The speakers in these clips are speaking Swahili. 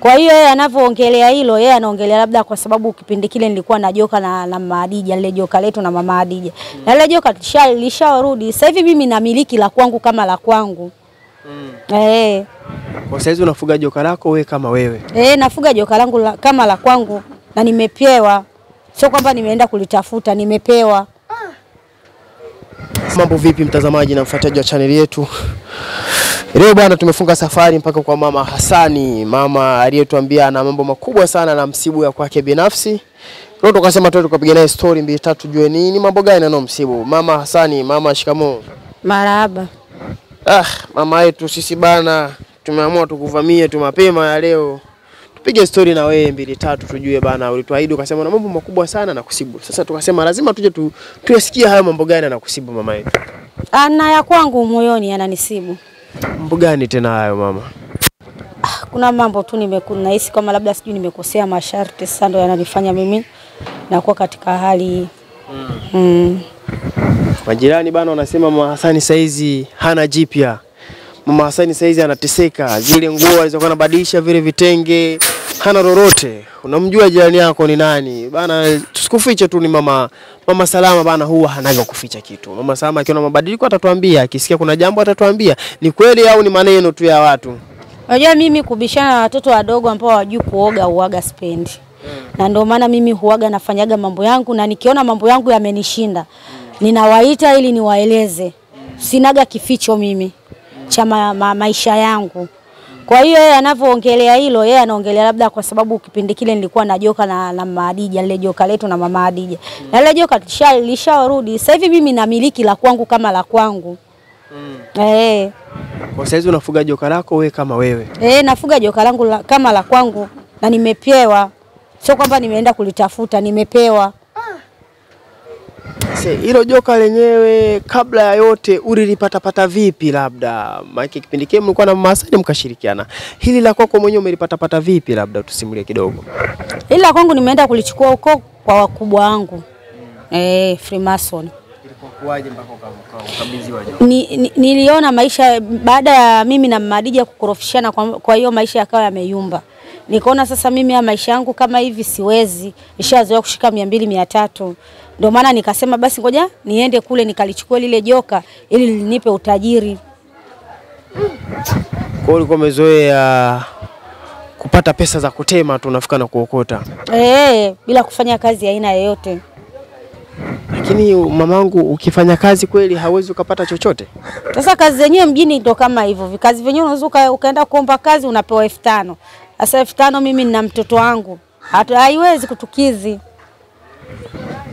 Kwa hiyo yeye anavyoongelea hilo, yeye anaongelea labda kwa sababu kipindi kile nilikuwa na joka na, na mama Hadija, lile joka letu na mama Hadija na lile joka lishawarudi lisharudi. Sasa hivi mimi namiliki la kwangu kama la kwangu mm. eh. Kwa saizi unafuga joka lako wewe kama wewe. Eh, nafuga joka langu la, kama la kwangu na nimepewa, sio kwamba nimeenda kulitafuta, nimepewa. Mambo vipi mtazamaji na mfuataji wa chaneli yetu? Leo bwana, tumefunga safari mpaka kwa mama Hasani, mama aliyetuambia ana mambo makubwa sana na msibu ya kwake binafsi. Leo tukasema tu tukapiga naye story mbili tatu, jue nini mambo gani anao msibu. Mama Hasani, mama shikamoo. Marahaba. Ah, mama yetu sisi bana, tumeamua tukuvamie tu mapema ya leo tupige story na wewe mbili tatu, tujue bana, ulituahidi ukasema na mambo makubwa sana na kusibu. Sasa tukasema lazima tuje tu, tuyasikie hayo mambo gani na kusibu mama yetu. Ana ya kwangu moyoni ananisibu. Mambo gani tena hayo mama? Kuna mambo tu nimeku nahisi kama labda sijui nimekosea masharti, sasa ndo yananifanya mimi nakuwa katika hali hii. Mm. Majirani bana wanasema mama Hasani saizi hana jipya. Mama Hasani saizi anateseka, zile nguo alizokuwa anabadilisha vile vitenge hana lolote. Unamjua jirani yako ni nani bana? Tusikufiche tu, ni mama mama Salama bana, huwa hanaga kuficha kitu. Mama Salama akiona mabadiliko atatuambia, akisikia kuna jambo atatuambia. Ni kweli au ni maneno tu ya watu? Unajua mimi kubishana na watoto wadogo ambao hawajui kuoga uwaga spendi. Na ndio maana mimi huaga nafanyaga mambo yangu na nikiona mambo yangu yamenishinda ninawaita ili niwaeleze. Sinaga kificho mimi cha ma, ma, maisha yangu. Kwa hiyo yeye anavyoongelea hilo, yeye anaongelea labda kwa sababu kipindi kile nilikuwa na joka na, na mama Hadija, lile joka letu na mama Hadija. Na lile joka lishawarudi. Sasa hivi mimi namiliki la kwangu kama la kwangu. mm. Eh. Kwa saizi unafuga joka lako wewe kama wewe. Eh, nafuga joka langu la, kama la kwangu na nimepewa, sio kwamba nimeenda kulitafuta, nimepewa. Se, hilo joka lenyewe kabla ya yote ulilipatapata vipi? Labda maana kipindi kile mlikuwa na mama mkashirikiana, hili la kwako mwenyewe umelipatapata vipi? Labda tusimulie kidogo. Hili la kwangu nimeenda kulichukua huko kwa wakubwa wangu Mm. eh, Freemason. Ilikuwaje mpaka ukakabidhiwa joka? Ni, ni, niliona maisha baada ya mimi na mama Hadija kukorofishana, kwa, kwa hiyo maisha yakawa yameyumba. Nikaona sasa mimi ya maisha yangu kama hivi siwezi, nishazoea kushika mia mbili mia tatu. Ndio maana nikasema basi ngoja niende kule nikalichukue lile joka ili linipe utajiri. Kwa ulikuwa umezoea kupata pesa za kutema tu unafika na kuokota, Eh, bila kufanya kazi aina yoyote. lakini mamangu, ukifanya kazi kweli hauwezi ukapata chochote. Sasa kazi zenyewe mjini ndo kama hivyo. Vikazi vyenyewe unaweza ukaenda kuomba kazi unapewa elfu tano. Sasa elfu tano mimi nina mtoto wangu. Haiwezi kutukizi.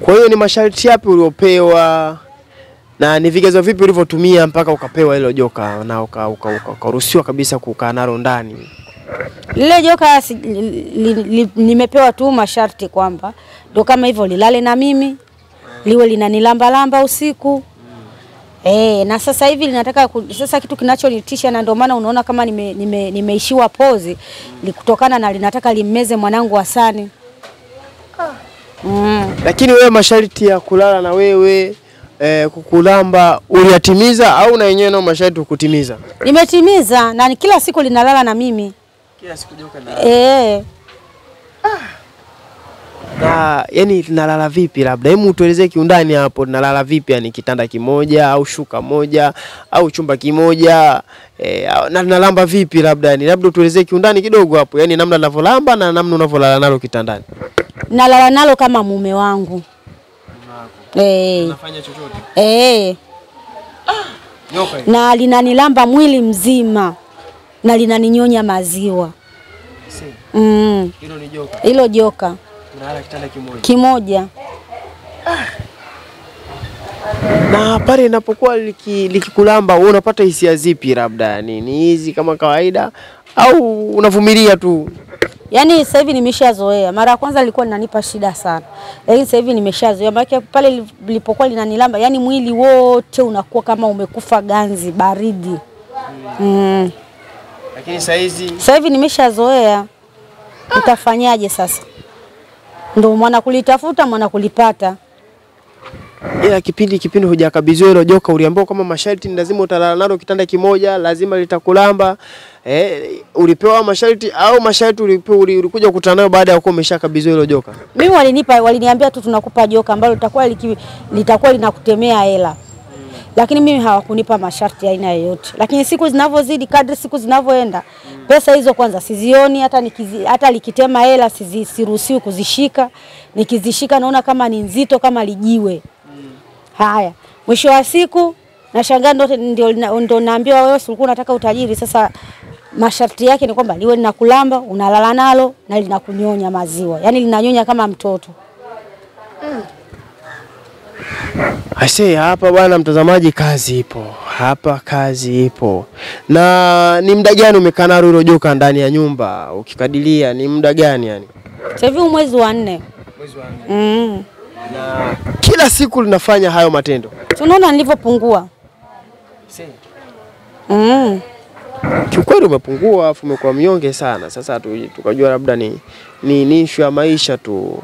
Kwa hiyo ni masharti yapi uliopewa na ni vigezo vipi ulivyotumia mpaka ukapewa hilo joka na ukaruhusiwa uka, uka, uka kabisa kukaa nalo ndani? Lile joka si, li, li, li, nimepewa tu masharti kwamba ndo kama hivyo lilale na mimi, liwe linanilambalamba usiku. Eh, na sasa hivi linataka ku, sasa kitu kinachonitisha na ndio maana unaona kama nime, nime, nimeishiwa pozi ni kutokana na linataka limmeze mwanangu Hasani. Mm. Lakini wewe masharti ya kulala na wewe eh, kukulamba uliyatimiza au na yenyewe nao masharti ukutimiza? Nimetimiza na kila siku linalala na mimi. Kila siku joka na Eh, na yani tunalala vipi? Labda hebu tuelezee kiundani hapo, tunalala vipi? Yani kitanda kimoja au shuka moja au chumba kimoja e, na tunalamba vipi? Labda yani labda tuelezee kiundani kidogo hapo, yani namna ninavyolamba na namna unavyolala nalo kitandani. nalala nalo kama mume wangu. Eh, Unafanya chochote eh, Ah. na linanilamba mwili mzima na linaninyonya maziwa. Mm, hilo ni joka, hilo joka kitanda kimoja. kimoja. Na pale inapokuwa liki- likikulamba wewe unapata hisia zipi? Labda nini ni hizi kama kawaida au unavumilia tu? Yaani sasa hivi nimeshazoea. Mara ya kwanza lilikuwa linanipa shida sana, lakini sasa hivi nimeshazoea. Maana pale li- lilipokuwa linanilamba, yani mwili wote unakuwa kama umekufa ganzi baridi. Mm. Mm. Lakini sasa hizi Sasa hivi nimeshazoea, nitafanyaje sasa? Ndio mwana kulitafuta mwana kulipata. ila kipindi kipindi hujakabidhiwa hilo joka, uliambiwa kama masharti ni lazima utalala nalo kitanda kimoja, lazima litakulamba Eh, ulipewa masharti au masharti ulipewa, ulikuja kukutana nayo baada ya kuwa umeshakabidhiwa hilo joka? Mimi walinipa waliniambia tu tunakupa joka ambalo litakuwa litakuwa linakutemea hela. Lakini mimi hawakunipa masharti aina yoyote. Lakini siku zinavyozidi, kadri siku zinavyoenda, pesa hizo kwanza sizioni, hata nikizi, hata likitema hela siruhusiwi kuzishika. Nikizishika naona kama ni nzito kama lijiwe. Haya, mwisho wa siku nashangaa ndo ndio ndo naambiwa wewe ulikuwa unataka utajiri. Sasa masharti yake ni kwamba liwe linakulamba, unalala nalo na linakunyonya maziwa, yani linanyonya kama mtoto. Aisee, hapa bwana mtazamaji, kazi ipo hapa, kazi ipo. Na ni muda gani umekaa nalo hilo joka ndani ya nyumba? ukikadilia ni muda gani yani? Sasa hivi mwezi wa nne. mwezi wa nne mm. Na kila siku linafanya hayo matendo. tunaona nilivyopungua mm. Kiukweli umepungua, afu umekuwa mnyonge sana. Sasa tukajua labda ni ni ni issue ya maisha tu.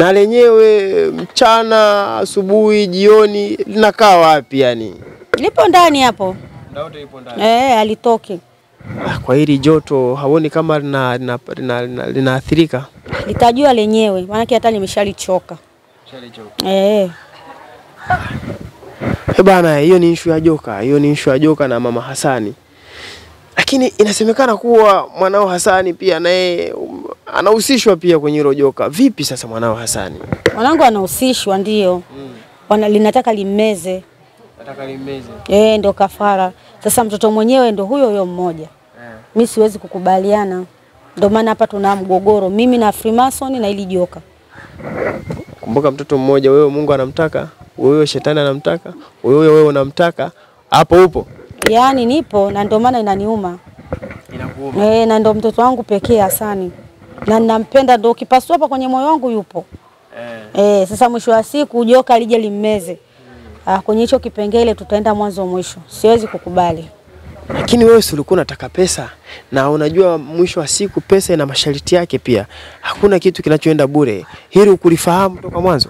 Na lenyewe mchana, asubuhi, jioni linakaa wapi yani? lipo ndani hapo Ndaote ipo ndani. eh, alitoki Ah, Kwa hili joto haoni kama lina- lina- lina- lina- linaathirika? litajua lenyewe, maanake hata nimeshalichoka eh. Eh bana, hiyo ni issue ya joka, hiyo ni issue ya joka na mama Hasani. Lakini inasemekana kuwa mwanao Hasani pia naye um, anahusishwa pia kwenye hilo joka. Vipi sasa mwanao Hasani? Mwanangu anahusishwa ndio, wana linataka limmeze Nataka limeze. eh, ndio kafara. Sasa mtoto mwenyewe ndio huyo huyo mmoja, Yeah. Mimi siwezi kukubaliana, Ndio maana hapa tuna mgogoro mimi na Freemason na ili joka. Kumbuka mtoto mmoja, wewe Mungu anamtaka, wewe shetani anamtaka, wewe wewe unamtaka, hapo upo. Yaani nipo na ndio maana inaniuma Inakuuma. eh, na ndio mtoto wangu pekee Hasani na ninampenda, ndo ukipasua hapa kwenye moyo wangu yupo Eh. eh. Sasa mwisho wa siku joka lije limmeze ah, kwenye hicho kipengele tutaenda mwanzo mwisho, siwezi kukubali. Lakini wewe si ulikuwa unataka pesa, na unajua mwisho wa siku pesa ina masharti yake pia. Hakuna kitu kinachoenda bure. Hili ukulifahamu toka mwanzo?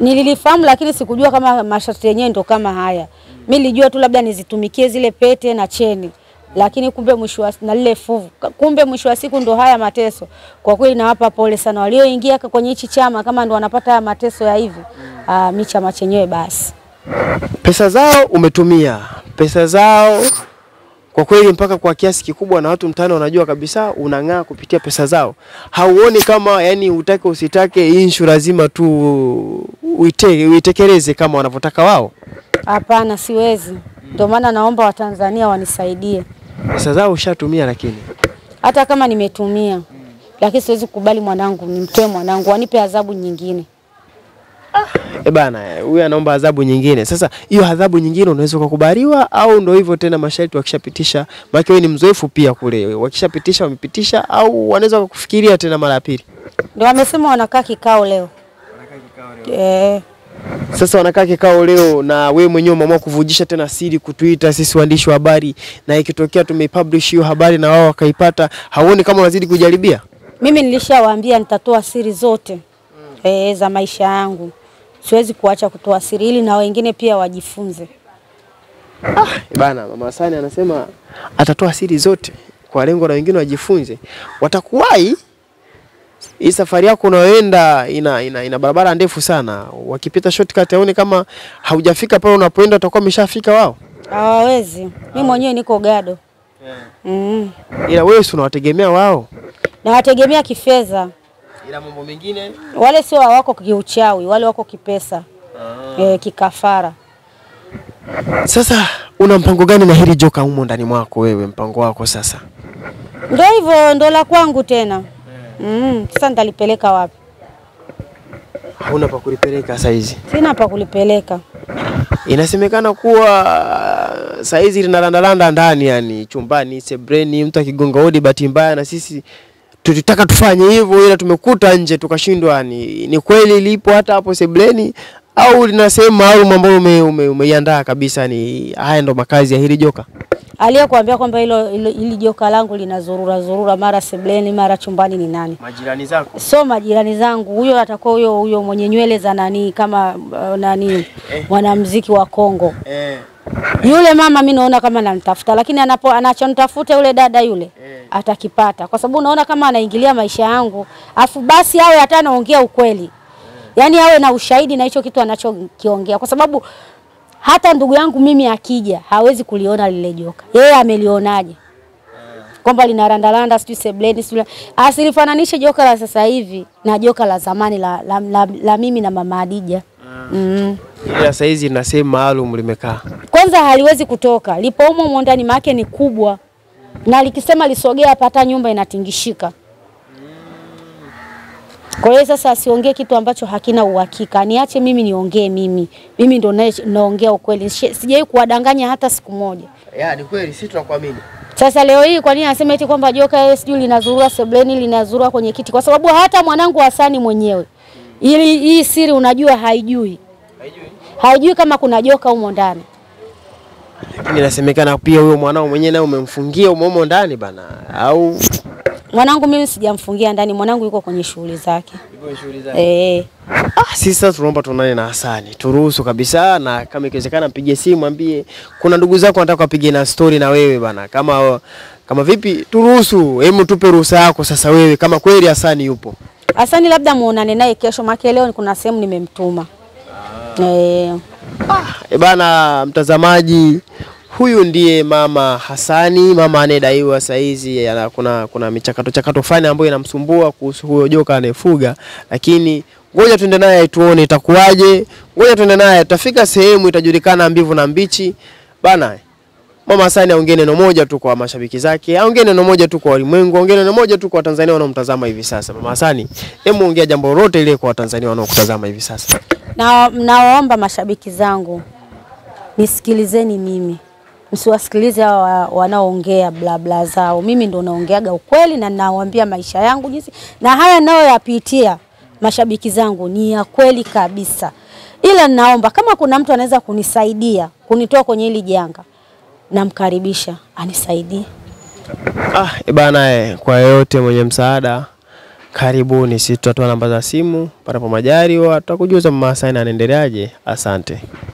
Nililifahamu lakini sikujua kama masharti yenyewe ndo kama haya. Mimi nilijua tu labda nizitumikie zile pete na cheni, lakini kumbe mwisho wa na lile fuvu, kumbe mwisho wa siku ndo haya mateso. Kwa kweli nawapa pole sana walioingia kwenye hichi chama, kama ndo wanapata haya mateso ya hivi. Ah, mi chama chenyewe basi. Pesa zao umetumia, pesa zao kwa kweli mpaka kwa kiasi kikubwa, na watu mtaani wanajua kabisa unang'aa kupitia pesa zao. Hauoni kama yani, utake usitake, inshu lazima tu uite, uitekeleze kama wanavyotaka wao? Hapana, siwezi. Ndio maana naomba Watanzania wanisaidie, Pesa zao ushatumia, lakini hata kama nimetumia, lakini siwezi kukubali mwanangu, nimtoe mwanangu, wanipe adhabu nyingine. e bana, huyu anaomba adhabu nyingine. Sasa hiyo adhabu nyingine unaweza kukubaliwa au ndo hivyo tena, masharti wakishapitisha, maana wewe ni mzoefu pia kule, wakishapitisha wamepitisha, au wanaweza kukufikiria tena mara ya pili? Ndio wamesema wanakaa kikao leo eh. Sasa wanakaa kikao leo na we mwenyewe umeamua kuvujisha tena siri kutuita sisi waandishi wa habari, na ikitokea tumeipublish hiyo habari na wao wakaipata, hauoni kama unazidi kujaribia? Mimi nilishawaambia nitatoa siri zote mm. e, za maisha yangu, siwezi kuacha kutoa siri ili na wengine pia wajifunze. Ah, Bana, mama Hasani anasema atatoa siri zote kwa lengo la wengine wajifunze. Watakuwahi hii safari yako unayoenda ina, ina, ina barabara ndefu sana. Wakipita shortcut aone kama haujafika pale unapoenda, utakuwa umeshafika wao. Hawawezi, mi mwenyewe niko gado mm. Ila wewe si unawategemea wao, Nawategemea kifedha, ila mambo mengine wale sio wako kiuchawi, wale wako kipesa e, kikafara. Sasa una mpango gani na hili joka humo ndani mwako wewe, mpango wako sasa? Ndio hivyo, ndo la kwangu tena mm. Sasa nitalipeleka wapi? Hauna pa kulipeleka saizi. Sina pa kulipeleka. Inasemekana kuwa saizi linalandalanda ndani, yani chumbani, sebreni, mtu akigonga hodi bahati mbaya, na sisi tulitaka tufanye hivyo, ila tumekuta nje tukashindwa. Ni, ni kweli lipo hata hapo sebreni au lina sehemu maalum ambayo ume, ume, umeiandaa kabisa? Ni haya ndo makazi ya hili joka? Aliyekuambia kwamba hilo ili hili joka langu lina zurura zurura mara sebleni mara chumbani ni nani? Majirani zako? So majirani zangu, huyo atakuwa huyo huyo mwenye nywele za nani kama uh, nani mwanamuziki wa Kongo. Eh. Yule mama mi naona kama namtafuta, lakini anapo anachonitafuta yule dada yule atakipata, kwa sababu naona kama anaingilia maisha yangu, afu basi awe hata anaongea ukweli, yaani awe na ushahidi na hicho kitu anachokiongea, kwa sababu hata ndugu yangu mimi akija hawezi kuliona lile joka. Yeye amelionaje? kwamba linarandaranda sijui sebleni sijui asilifananishe joka la sasa hivi na joka la zamani la, la, la, la mimi na mama Adija. Mm. Ila hizi na sehemu maalum limekaa. Kwanza haliwezi kutoka, lipo humo humo ndani, make ni kubwa, na likisema lisogea hapa hata nyumba inatingishika. Kwa hiyo sasa asiongee kitu ambacho hakina uhakika, niache mimi niongee mimi, mimi ndo naongea ukweli, sijai kuwadanganya hata siku moja. Ya, ni kweli sisi tunakuamini. Sasa leo hii kwa nini anasema eti kwamba joka yeye sijui linazurura sebleni linazurura kwenye kiti? Kwa sababu hata mwanangu Hasani mwenyewe ili hii siri unajua haijui, haijui haijui kama kuna joka humo ndani. Lakini inasemekana pia huyo mwanao mwenyewe naye umemfungia umo ndani bana au Mwanangu mimi sijamfungia ndani, mwanangu yuko kwenye shughuli zake. Eh, Ah, sisi sasa tunaomba tuonane na Hasani, turuhusu kabisa, na kama ikiwezekana mpige simu, mwambie kuna ndugu zako wanataka wapige na story na wewe bana. Kama kama vipi, turuhusu, hebu tupe ruhusa yako sasa wewe, kama kweli Hasani yupo. Hasani labda muonane naye kesho, maana leo kuna sehemu nimemtuma. Ah. Eh, E bana, mtazamaji, huyu ndiye mama Hasani, mama anayedaiwa hizi kuna, kuna michakato chakato fulani ambayo inamsumbua kuhusu huyo joka anayefuga, lakini ngoja tuende naye tuone itakuwaje. Ngoja tuende naye, tutafika sehemu itajulikana mbivu na mbichi bana. Mama Hasani aongee neno moja tu kwa mashabiki zake, aongee neno moja tu kwa walimwengu, aongee neno moja tu kwa Watanzania wanaomtazama hivi sasa. Mama Hasani, hebu ongea jambo lolote ile kwa Watanzania wanaokutazama hivi sasa. na nawaomba mashabiki zangu nisikilizeni mimi, msiwasikilize hawa wa- wanaoongea blabla bla zao. Mimi ndo naongeaga ukweli na nawaambia maisha yangu jinsi, na haya nayoyapitia mashabiki zangu ni ya kweli kabisa, ila naomba kama kuna mtu anaweza kunisaidia kunitoa kwenye hili janga, namkaribisha anisaidie. Ah, e bana eh, kwa yeyote mwenye msaada karibuni, sisi tutatoa namba za simu panapo majaliwa, tutakujuza Mama Saina anaendeleaje. Asante.